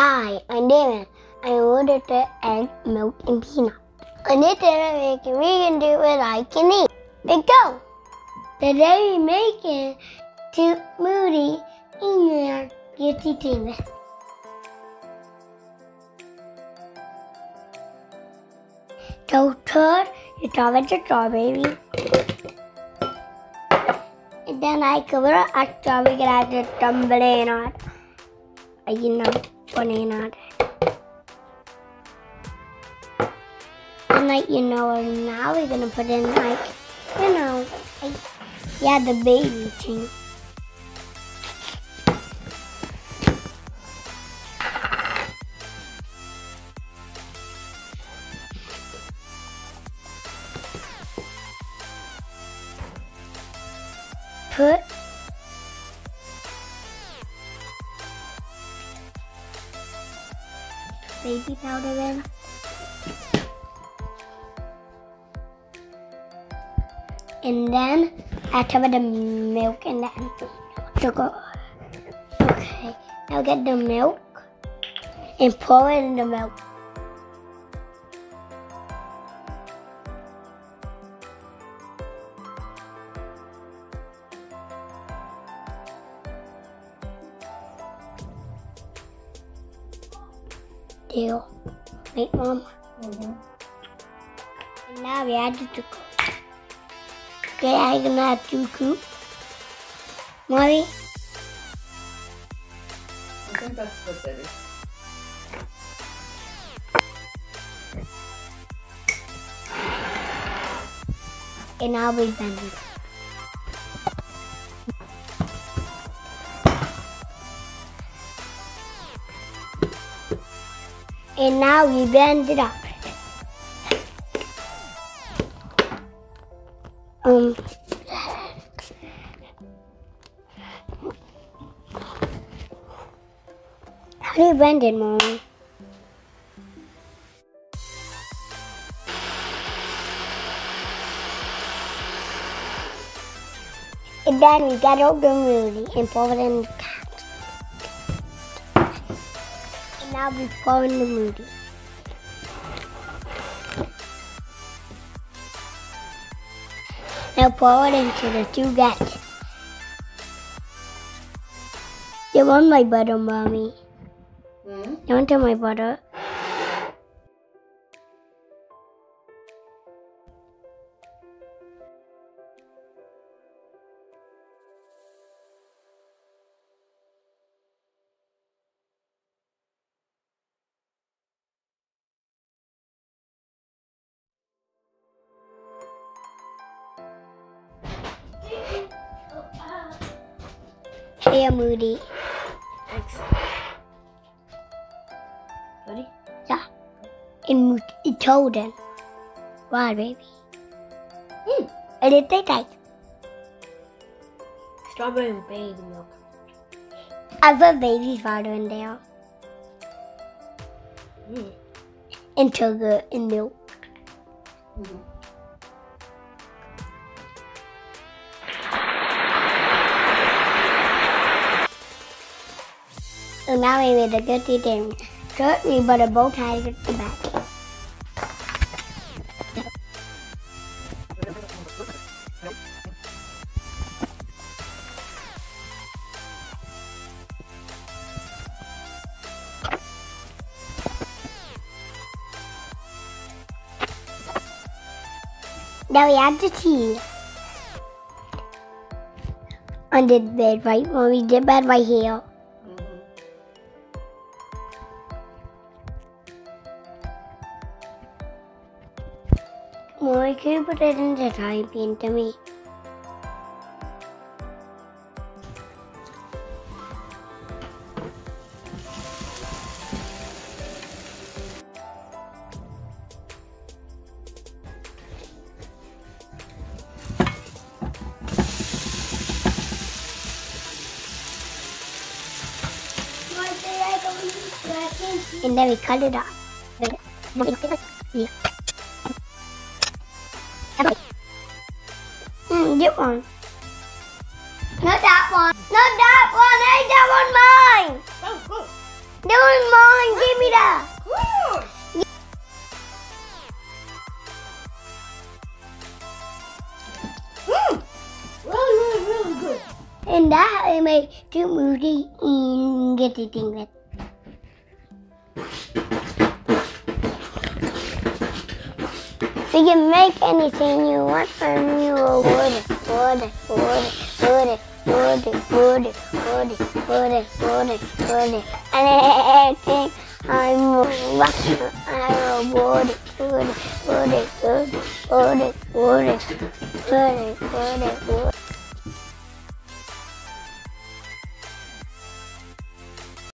Hi, I'm Damon. I ordered the egg, milk, and peanut. I need to make it. We can do what I can eat. Let's go. Today we're making two Moody in your guilty team. Doctor, you start with the strawberry. And then I cover it a strawberry get out the tumbling on. I you know on And like you know now we're gonna put in like you know like yeah the baby thing. Put baby powder in. And then I cover the milk and then sugar. Okay, now get the milk and pour it in the milk. Deal. Wait, Mom. Mm-hmm. And now we add the sugar. Okay, I'm gonna have two scoops. Mommy, I think that's what that is. and I'll be bending. And now we bend it up. Um. How do you bend it, Mommy? And then we get out the movie and pour it in the cat. Now we pour in the movie. Now pour it into the two gats. You want my butter, mommy? Hmm? You want my butter? Here, Moody. Thanks. Ready? Yeah. And Moody it told him. Wow, baby. Hmm. And it tastes like. Strawberry and baby milk. I put baby powder in there. Mm. And sugar and milk. Mhm. So now we made a good eating. Shirt we put a bow tie at the back. Now we add the tea. On the bed, right? When we did bed right here. You put it in the time pin to me? And then we cut it off ừ, giúp rồi. Nó đạp rồi nó đạp rồi nó đạp on mine do on mine give me that And that I made two movies and get the thing. You can make anything you want from you or wood wood wood wood wood wood wood wood wood wood anything I'm I will wood it, wood wood wood wood wood wood wood wood it.